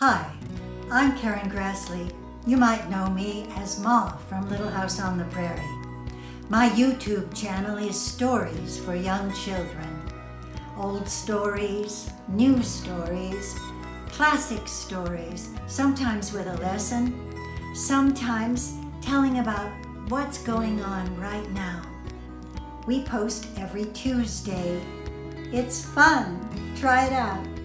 Hi, I'm Karen Grassle. You might know me as Ma from Little House on the Prairie. My YouTube channel is Stories for Young Children. Old stories, new stories, classic stories, sometimes with a lesson, sometimes telling about what's going on right now. We post every Tuesday. It's fun. Try it out.